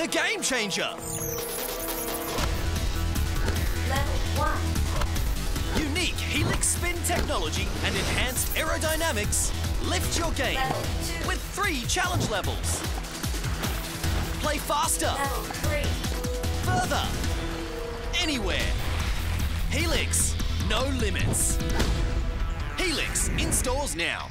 the game changer. Level 1. Unique Helix spin technology and enhanced aerodynamics lift your game with three challenge levels. Play faster, Level 3. further, anywhere. Helix, no limits. Helix in stores now.